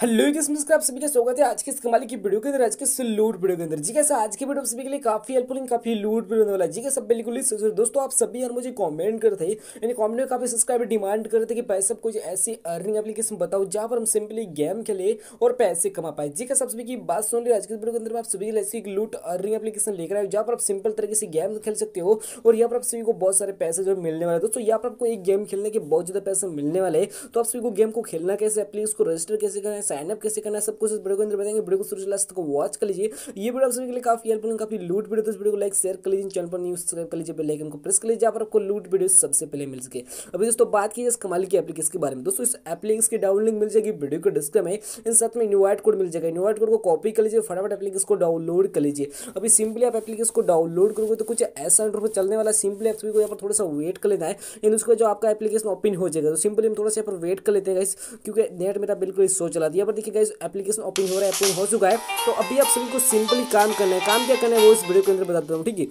Hello किस्मत आप सभी का स्वागत है आज के इस कमाल की वीडियो के अंदर, आज के लूट वीडियो के अंदर। जी कैसे आज की वीडियो सभी के लिए काफ़ी हेल्पफुल काफ़ी लूट वीडियो वाला जी कैसे बिल्कुल दोस्तों, आप सभी यार मुझे कमेंट करते थे यानी कमेंट में काफ़ी सब्सक्राइबर डिमांड करते कि पैसे कुछ ऐसी अर्निंग एप्लीकेशन बताओ, जहाँ पर हम सिंपली गेम खेले और पैसे कमा पाए। जी कैसे सभी की बात सुन रही आज के वीडियो के अंदर आप सभी के ऐसी लूट अर्निंग एप्लीकेशन लेकर आए जहाँ पर आप सिंपल तरीके से गेम खेल सकते हो और यहाँ पर आप सभी को बहुत सारे पैसे जो मिलने वाले दोस्तों, यहाँ पर आपको एक गेम खेलने के बहुत ज़्यादा पैसे मिलने वाले तो आप सभी को गेम को खेलना कैसे एप्लीकेशन को रजिस्टर कैसे करना है साइनअप कैसे करना है, सब कुछ इस वीडियो के अंदर बताएँगे। वीडियो को शुरू से लास्ट तक वॉच कर लीजिए। ये वीडियो आप सभी के लिए काफ़ी हेल्पफुल काफ़ी लूट वीडियो तो इस वीडियो को लाइक शेयर कर लीजिए। चैनल पर न्यूज़ सब्सक्राइब कर लीजिए बेल आइकन को प्रेस कर लीजिए पर आपको लूट वीडियो सबसे पहले मिल सके। अभी दोस्तों, बात की इस कमाल की एप्लीकेशन के बारे में। दोस्तों, इस एप्लीकेशन की डाउनलोड लिंक मिल जाएगी वीडियो को डिस्क्रिप्शन में। इन साथ में इन्वाइट कोड मिल जाएगा। इन्वाइट कोड को कॉपी कर लीजिए, फटाफट एप्लीकेशन को डाउनलोड कर लीजिए। अभी सिंपली आप एप्लीकेशन को डाउनलोड करोगे तो कुछ ऐसा इंटरफेस चलने वाला सिंपली आप सभी को यहाँ पर थोड़ा सा वेट कर लेना है। इन उसका जो आपका एप्लीकेशन ओपन हो जाएगा तो सिंपली हम थोड़ा सा यहाँ पर वेट कर लेते हैं क्योंकि नेट मेरा बिल्कुल सो चला पर देखिए एप्लीकेशन ओपन हो रहा है ओपन हो चुका है। तो अभी आप सभी को सिंपली काम करना है। काम क्या करना है वो इस वीडियो के अंदर बताता हूँ, ठीक है?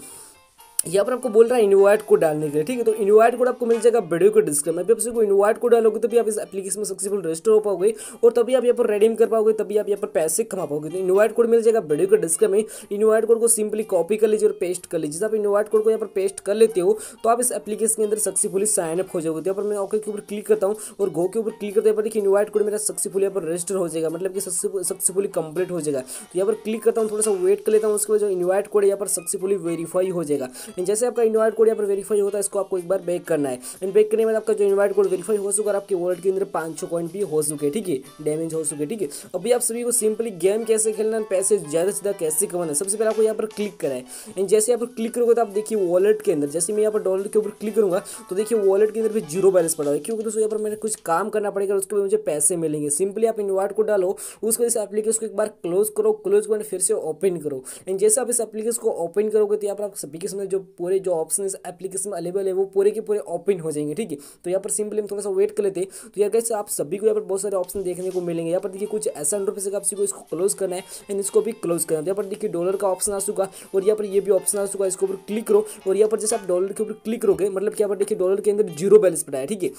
यहाँ पर आपको बोल रहा है इनवाइट कोड डालने के लिए, ठीक है? तो इनवाइट कोड आपको मिल जाएगा वीडियो के डिस्क्रिप्शन में। आपसे को इनवाइट कोड डालोगे, तभी आप इस एप्लीकेशन में सक्सेसफुल रजिस्टर हो पाओगे और तभी आप यहाँ पर रेडीम कर पाओगे, तभी आप यहाँ पर पैसे कमा पाओगे। तो इनवाइट कोड मिल जाएगा वीडियो के डिस्क्रिप्शन में। इनवाइट कोड को सिंपली कॉपी कर लीजिए और पेस्ट कर लीजिए। आप इनवाइट कोड को यहाँ पर पेस्ट कर लेते हो तो आप इस एप्लीकेशन के अंदर सक्सेसफुली साइन अप हो जाओगे। तो यहाँ पर मैं ओके के ऊपर क्लिक करता हूँ और गो के ऊपर क्लिक करते हैं देखिए इनवाइट कोड मेरा सक्सेसफुल यहाँ पर रजिस्टर हो जाएगा। मतलब कि सक्सेसफुली कंप्लीट हो जाएगा। तो यहाँ पर क्लिक करता हूँ, थोड़ा सा वेट कर लेता हूँ, उसके बाद जो इनवाइट कोड यहाँ पर सक्सेसफुली वेरीफाई हो जाएगा। जैसे आपका इनवाइट कोड यहाँ पर वेरीफाई होता है, इसको आपको एक बार बेक करना है। इन बेक करने में आपका जो इन्वाइट कोड वेरीफाई हो चुका है आपके वर्ल्ड के अंदर पाँच सौ पॉइंट भी हो चुके ठीक है? डैमेज हो चुके ठीक है? अभी आप सभी को सिंपली गेम कैसे खेलना है, पैसे ज़्यादा से ज़्यादा कैसे कमाना है, सबसे पहले आपको यहाँ पर क्लिक करा है। एंड जैसे यहाँ पर क्लिक करोगे तो आप देखिए वॉलेट के अंदर, जैसे मैं यहाँ पर डॉलर के ऊपर क्लिक करूँगा तो देखिए वॉलेट के अंदर भी ज़ीरो बैलेंस पड़ा है। क्योंकि दोस्तों यहाँ पर मैंने कुछ काम करना पड़ेगा उसके बाद मुझे पैसे मिलेंगे। सिंपली आप इन्वाइट को डालो, उसको इस एप्लीकेशन को एक बार क्लोज करो क्लोज करके फिर से ओपन करो। एंड जैसे आप इस एप्लीकेशन को ओपन करोगे तो यहाँ पर आप एप्लीकेशन में जो पूरे जो ऑप्शन एप्लीकेशन अवेलेबल है, वो पूरे के पूरे ओपन हो जाएँगे, ठीक है? तो यहाँ पर सिंपली हम थोड़ा सा वेट कर लेते हैं। तो यार कैसे आप सभी को यहाँ पर बहुत सारे ऑप्शन देखने को मिलेंगे। यहाँ पर देखिए, कुछ ऐसा इंटरफेस से आपको इसको क्लोज करना है एंड इसको भी क्लोज करना है। यहाँ पर देखिए डॉलर का ऑप्शन आ चुका, और यहाँ पर ये भी ऑप्शन आ चुका, इसके ऊपर क्लिक करो, और यहाँ पर जैसे आप डॉलर के ऊपर क्लिक करोगे मतलब यहाँ पर देखिए डॉलर के अंदर ज़ीरो बैलेंस पड़ा है, ठीक है?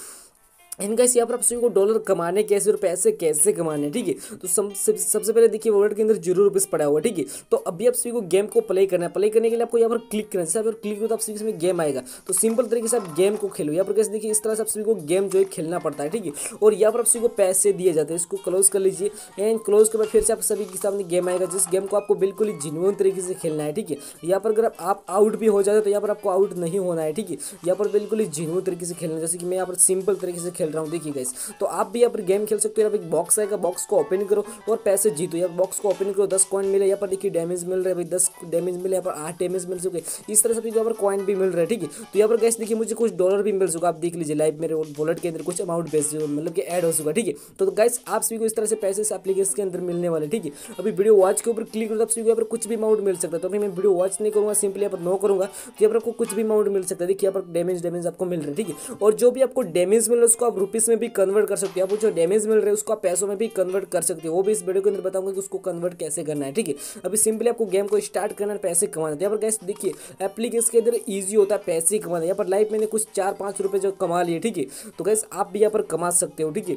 इनका यहाँ पर आप सभी को डॉलर कमाने, कैसे और पैसे कैसे कमाने, ठीक है? तो सब सबसे पहले देखिए वर्ल्ड के अंदर ज़ीरो रुपीज़ पड़ा हुआ, ठीक है? तो अभी आप सभी को गेम को प्ले करना है। प्ले करने के लिए आपको यहाँ पर क्लिक करना है। क्लिक हो तो आप सभी गेम आएगा। तो सिंपल तरीके से आप गेम को खेलो। यहाँ पर कैसे देखिए, इस तरह से आप सभी को गेम जो है खेलना पड़ता है, ठीक है? और यहाँ पर आप सभी को पैसे दिए जाते हैं। इसको क्लोज कर लीजिए। एंड क्लोज के बाद फिर से आप सभी के सामने गेम आएगा। जिस गेम को आपको बिल्कुल ही जिनवन तरीके से खेलना है, ठीक है? यहाँ पर अगर आप आउट भी हो जाते तो यहाँ पर आपको आउट नहीं होना है, ठीक है? यहाँ पर बिल्कुल ही जिनवन तरीके से खेलना जैसे कि मैं यहाँ पर सिंपल तरीके से खेल रहा हूँ, देखिए गाइस तो आप भी यहाँ पर गेम खेल सकते हो यहाँ पर बॉक्स आएगा बॉक्स को ओपन करो और पैसे जीतो यहाँ बॉक्स को ओपन करो, दस कॉइन मिले यहाँ पर देखिए डैमेज मिल रहा है, भाई, दस डैमेज मिले यहाँ पर आठ डैमेज मिल चुके, इस तरह से यहाँ पर कॉइन भी मिल रहा है, ठीक है तो यहाँ पर गैस देखिए मुझे कुछ डॉलर भी मिल चुका, आप देख लीजिए लाइव मेरे वॉलेट के अंदर कुछ अमाउंट बेस मतलब कि ऐड हो चुका, ठीक है तो गैस आप सभी को इस तरह से पैसे इस एप्लीकेशन के अंदर मिलने वाले, ठीक है, अभी वीडियो वॉच के ऊपर क्लिक करो तो आप सभी को यहाँ पर कुछ भी अमाउंट मिल सकता है तो अभी मैं वीडियो वॉच नहीं करूँगा सिंपली यहाँ पर नो करूँगा तो यहाँ पर आपको कुछ भी अमाउंट मिल सकता है, देखिए यहाँ पर डैमेज डैमेज आपको मिल रहा है, ठीक है, और जो भी आपको डैमेज मिल रहा है, उसको आप रुपीज़ में भी कन्वर्ट कर सकते हो। आप जो डैमेज मिल रहा है, उसको आप पैसों में भी कन्वर्ट कर सकते हो। वो भी इस वीडियो के अंदर बताऊँगा कि उसको कन्वर्ट कैसे करना है, ठीक है? अभी सिंपली आपको गेम को स्टार्ट करना है, पैसे कमाना है। यहाँ पर कैसे देखिए एप्लीकेशन के अंदर ईजी होता है, पैसे कमाना यहाँ पर लाइफ मैंने कुछ चार पाँच रुपये जो कमा लिए, ठीक है? तो गैस आप भी यहाँ पर कमा सकते हो, ठीक है?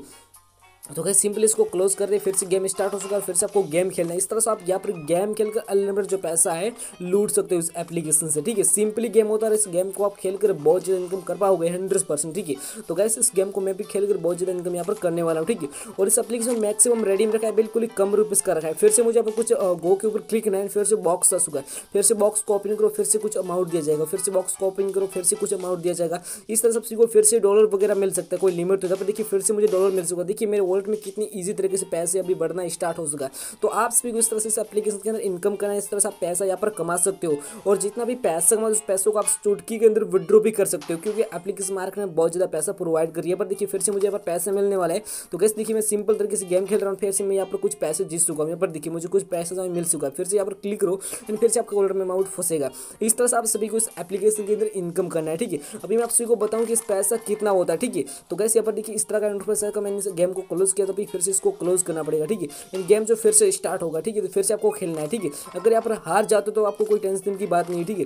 तो कहीं सिंपली इसको क्लोज कर दे फिर से गेम स्टार्ट हो चुका है फिर से आपको गेम खेलना है इस तरह से आप यहाँ पर गेम खेल कर अनलिमिटेड जो पैसा है लूट सकते हो इस एप्लीकेशन से ठीक है सिंपली गेम होता है इस गेम को आप खेल कर बहुत ज़्यादा इनकम कर पाओगे हंड्रेड परसेंट ठीक है तो गैस इस गेम को मैं भी खेल कर बहुत ज़्यादा इनकम यहाँ पर करने वाला हूँ ठीक है और इस एप्लीकेशन मैक्सिमम रेडीम रखा है बिल्कुल ही कम रुपीज़ का रखा है फिर से मुझे यहाँ कुछ गो के ऊपर क्लिक है फिर से बॉक्स आ चुका है फिर से बॉक्स को ओपन करो फिर से कुछ अमाउंट दिया जाएगा फिर से बॉक्स को ओपन करो फिर से कुछ अमाउंट दिया जाएगा इस तरह को फिर से डॉलर वगैरह मिल सकता है कोई लिमिट होता है पर देखिए फिर से मुझे डॉलर मिल चुका देखिए मेरे वॉलेट में कितनी ईजी तरीके से पैसे अभी बढ़ना स्टार्ट हो चुका है। तो आप को इस तरह से इस एप्लीकेशन के अंदर इनकम करना इस तरह से आप पैसा यहाँ पर कमा सकते हो। और जितना भी पैसा कमा उस पैसों को आप चुटकी के अंदर विड्रॉ भी कर सकते हो, क्योंकि एप्लीकेशन मार्केट में बहुत ज़्यादा पैसा प्रोवाइड करिए पर देखिए, फिर से मुझे यहाँ पर पैसे मिलने वाले हैं। तो कैसे देखिए, मैं सिंपल तरीके से गेम खेल रहा हूँ, फिर से मैं यहाँ पर कुछ पैसे जीत चुका हूँ। यहाँ पर देखिए, मुझे कुछ पैसा जो मिल चुका है। फिर से यहाँ पर क्लिक करो एंड फिर से आपका ऑर्डर में अमाउंट फंसेगा। इस तरह से आप सभी को इस एप्लीकेशन के अंदर इनकम करना है, ठीक है? अभी मैं आप सभी को बताऊँ कि इस पैसा कितना होता है, ठीक है? तो कैसे यहाँ पर देखिए, इस तरह का इंटरफेस है मैंने गेम को क्लोज किया तो भी फिर से इसको क्लोज करना पड़ेगा, ठीक है? गेम जो फिर से स्टार्ट होगा, ठीक है? तो फिर से आपको खेलना है, ठीक है? अगर यहाँ पर हार जाते तो आपको कोई टेंशन की बात नहीं, ठीक है?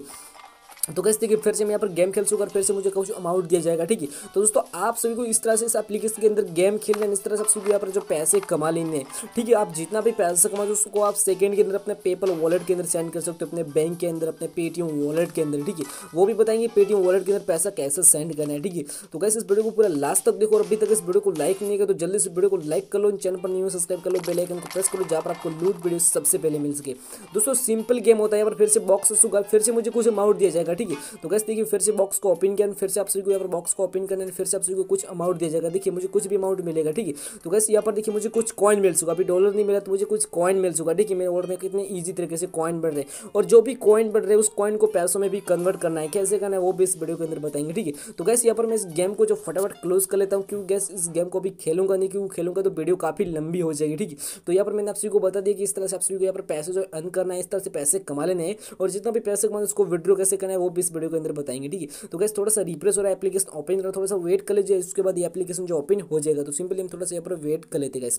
तो कैसे देखिए, फिर से मैं यहाँ पर गेम खेल चुका फिर से मुझे कुछ अमाउंट दिया जाएगा, ठीक है? तो दोस्तों, आप सभी को इस तरह से इस एप्लीकेशन के अंदर गेम खेलना, इस तरह से आप सभी यहाँ पर जो पैसे कमा लेने ठीक है? आप जितना भी पैसा कमा उसको आप सेकंड के अंदर अपने पेपल वॉलेट के अंदर सेंड कर सकते हो, अपने बैंक के अंदर, अपने पेटीएम वॉलेट के अंदर, ठीक है? वो भी बताएँगे पेटीएम वॉलेट के अंदर पैसा कैसे सेंड करना है, ठीक है? तो कैसे इस वीडियो को पूरा लास्ट तक देखो, और अभी तक इस वीडियो को लाइक नहीं किया तो जल्दी से वीडियो को लाइक कर लो चैनल पर नहीं सब्सक्राइब कर लो बेलाइकन को प्रेस करो, जहाँ पर आपको लूट वीडियो सबसे पहले मिल सके। दोस्तों सिंपल गेम होता है, यहाँ पर फिर से बॉक्स फिर से मुझे कुछ अमाउंट दिया जाएगा ठीक है? तो कैसे देखिए, फिर से बॉक्स को ओपन किया, फिर से आप सभी को यहाँ पर बॉक्स को ओपन करने फिर से आप सभी को कुछ अमाउंट दिया जाएगा। देखिए, मुझे कुछ भी अमाउंट मिलेगा, ठीक है? तो कैसे यहाँ पर देखिए, मुझे कुछ कॉइन मिल चुका अभी डॉलर नहीं मिला तो मुझे कुछ कॉइन मिल चुका ठीक है? मेरे वर्ड में कितने ईजी तरीके से कॉइन बढ़ रहे और जो भी कॉइन बढ़ रहे उस कॉइन को पैसों में भी कन्वर्ट करना है। कैसे करना है, वो भी इस वीडियो के अंदर बताएँगे, ठीक है? तो कैसे यहाँ पर मैं इस गेम को जो फटाफट क्लोज कर लेता हूँ, क्योंकि गैस इस गेम को अभी खेलूँगा नहीं, क्योंकि खेलूँगा तो वीडियो काफ़ी लंबी हो जाएगी, ठीक है? तो यहाँ पर मैंने आप सभी को बता दिया कि इस तरह से आप सभी को यहाँ पर पैसे जो अर्न करना है, इस तरह से पैसे कमा लेने हैं। और जितना भी पैसे कमाना उसको विड्रॉ कैसे करना है वो भी इस वीडियो के अंदर बताएँगे, ठीक है? तो गैस थोड़ा सा रिप्रेस हो रहा है एप्लीकेशन ओपन करो थोड़ा सा वेट कर लीजिए उसके बाद ये एप्लीकेशन जो ओपन हो जाएगा तो सिंपली हम थोड़ा सा यहाँ पर वेट कर लेते हैं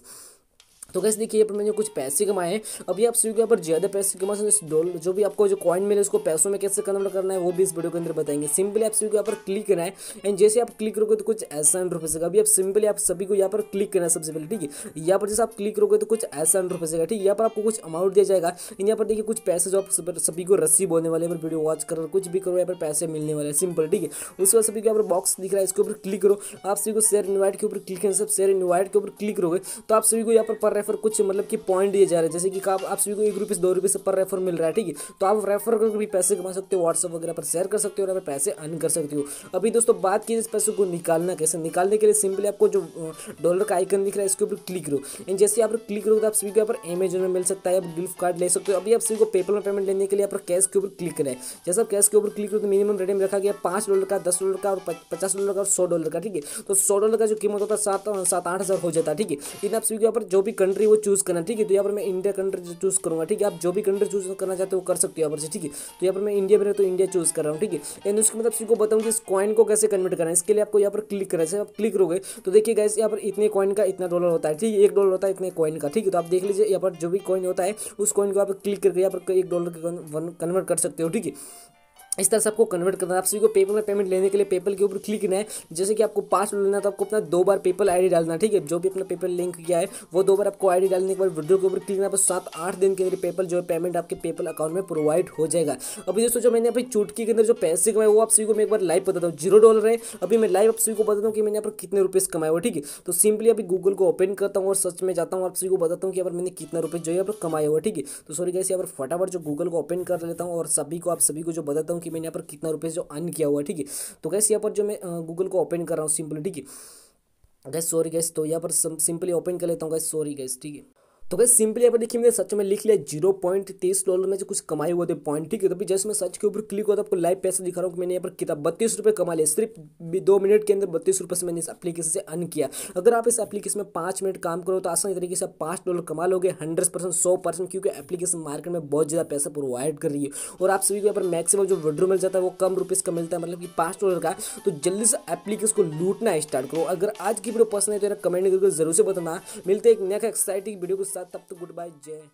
तो कैसे देखिए यहाँ पर मैंने कुछ पैसे कमाए हैं अभी आप स्विगी पर ज़्यादा पैसे कमा सकते डॉलर जो भी आपको जो कॉइन मिले उसको पैसों में कैसे कन्वर्ट करना है वो भी इस वीडियो के अंदर बताएँगे सिंपली आप स्विगी यहाँ पर क्लिक करना है एंड जैसे आप क्लिक करोगे तो कुछ ऐसा रुपये से अभी आप सिंपली आप सभी को यहाँ पर क्लिक करना है सबसे पहले ठीक है यहाँ पर जैसे आप क्लिक करोगे तो कुछ ऐसा रुपये से ठीक है यहाँ पर आपको कुछ अमाउंट दिया जाएगा एंड यहाँ पर देखिए कुछ पैसे जो आप सभी को रस्सी बोलने वाले पर वीडियो वॉच करो कुछ भी करो यहाँ पर पैसे मिलने वाले हैं सिंपल ठीक है उसके बाद सभी को यहाँ पर बॉक्स दिख रहा है इसके ऊपर क्लिक करो आप सभी को शेयर इन्वाइट के ऊपर क्लिक करना सब शेयर इन्वाइट के ऊपर क्लिक करोगे तो आप सभी को यहाँ पर पर रेफर कुछ मतलब कि पॉइंट दिए जा रहे हैं। जैसे कि आप आप सभी को एक रुपये दो रुपये से पर रेफर मिल रहा है, ठीक है? तो आप रेफर करके भी पैसे कमा सकते हो व्हाट्सअप वगैरह पर शेयर कर सकते हो और पैसे अर्न कर सकते हो। अभी दोस्तों, बात की इस पैसे को निकालना कैसे? निकालने के लिए सिंपली आपको जो डॉलर का आइकन दिख रहा है, इसके ऊपर क्लिक करो। एंड जैसे आप क्लिक करो तो आप सभी को यहाँ पर अमेजन में मिल सकता है, आप गिफ्ट कार्ड ले सकते हो। अभी आप सभी को पेपर में पेमेंट लेने के लिए आप कैश के ऊपर क्लिक करें जैसे आप कैश के ऊपर क्लिक करो तो मिनिमम रेट में रखा गया पाँच डॉलर का, दस डॉलर का और पचास डॉलर का और सौ डॉलर का, ठीक है? तो सौ डॉलर का जो कीमत होता है, सात सात, आठ हज़ार हो जाता है, ठीक है? लेकिन आप सभी को यहाँ पर जो भी कंट्री वो चूज़ करना, ठीक है? तो यहाँ पर मैं इंडिया कंट्री चूज़ करूँगा, ठीक है? आप जो भी कंट्री चूज़ करना चाहते हो कर सकते हो यहाँ पर से, ठीक है? तो यहाँ पर मैं इंडिया में तो इंडिया चूज़ कर रहा हूँ, ठीक है? एंड उसके मतलब को बताऊँ कि इस कॉइन को कैसे कन्वर्ट करना है, इसके लिए आपको यहाँ पर क्लिक करना है। आप क्लिक करोगे तो देखिए गैस यहाँ पर इतने कॉइन का इतना डॉलर होता है, ठीक है? एक डॉलर होता है इतने कॉइन का, ठीक है? तो आप देख लीजिए, यहाँ पर जो भी कॉइन होता है, उस कॉइन को आप क्लिक करके यहाँ पर एक डॉलर कन्वर्ट कर सकते हो, ठीक है? इस तरह से आपको कन्वर्ट करना है। आप सभी को पेपल में पेमेंट लेने के लिए पेपल के ऊपर क्लिक करना है। जैसे कि आपको पाँच लेना है तो आपको अपना दो बार पेपर आईडी डालना है, ठीक है? जो भी अपना पेपल लिंक किया है, वो दो बार आपको आईडी डालने के बाद वीडियो के ऊपर क्लिक करना है। सात आठ दिन के अंदर पेपल जो है पेमेंट आपके पेपल अकाउंट में प्रोवाइड हो जाएगा। अभी दोस्तों, जो मैंने अभी चुटकी के अंदर जो पैसे कमाए, वो आप सभी को मैं एक बार लाइव बताता हूँ। ज़ीरो डॉलर है। अभी मैं लाइव आप सभी को बताता हूँ कि मैंने यहाँ पर कितने रुपये कमाए हुआ ठीक है? तो सिंपली अभी गूगल को ओपन करता हूँ और सर्च में जाता हूँ आप सभी को बताता हूँ कि यहाँ पर मैंने कितना रुपये जो है यहाँ पर कमाया हुआ ठीक है? तो सॉरी कैसे यहाँ पर फटाफट जो गूगल को ओपन कर लेता हूँ और सभी को, आप सभी को जो बताता हूँ कि मैंने यहाँ पर कितना रुपये जो अर्न किया हुआ है, ठीक है? तो कैसे यहाँ पर जो मैं गूगल को ओपन कर रहा हूँ सिंपली ठीक है? गैस सॉरी गैस तो यहाँ पर सिंपली ओपन कर लेता हूँ गैस सॉरी गैस ठीक है? तो भाई सिंपली यहाँ पर देखिए मैंने सच में लिख लिया ज़ीरो पॉइंट तेईस डॉलर में जो कुछ कमाए हुए थे पॉइंट ठीक है तो भी जैसे मैं सच के ऊपर क्लिक हुआ तो आपको लाइव पैसे दिखा रहा हूँ कि मैंने यहाँ पर किताब बत्तीस रुपये कमा लिया सिर्फ़ दो मिनट के अंदर बत्तीस रुपये से मैंने इस एप्लीकेशन से अर्न किया। अगर आप इस एप्लीकेशन में पाँच मिनट काम करो तो आसानी तरीके से आप पाँच डॉलर कमा लोगे हंड्रेड परसेंट सौ परसेंट क्योंकि एप्लीकेशन मार्केट में बहुत ज़्यादा पैसा प्रोवाइड कर रही है। और आप सभी को यहाँ पर मैक्सिमम जो विड्रो मिल जाता है वो कम रुपीज़ का मिलता है मतलब कि पाँच डॉलर का। तो जल्दी से एप्लीकेशन को लूटना स्टार्ट करो। अगर आज की वीडियो पसंद है तो कमेंट करके ज़रूर से बताना। मिलते एक नया एक्साइटिंग वीडियो के tetap tunggu remaja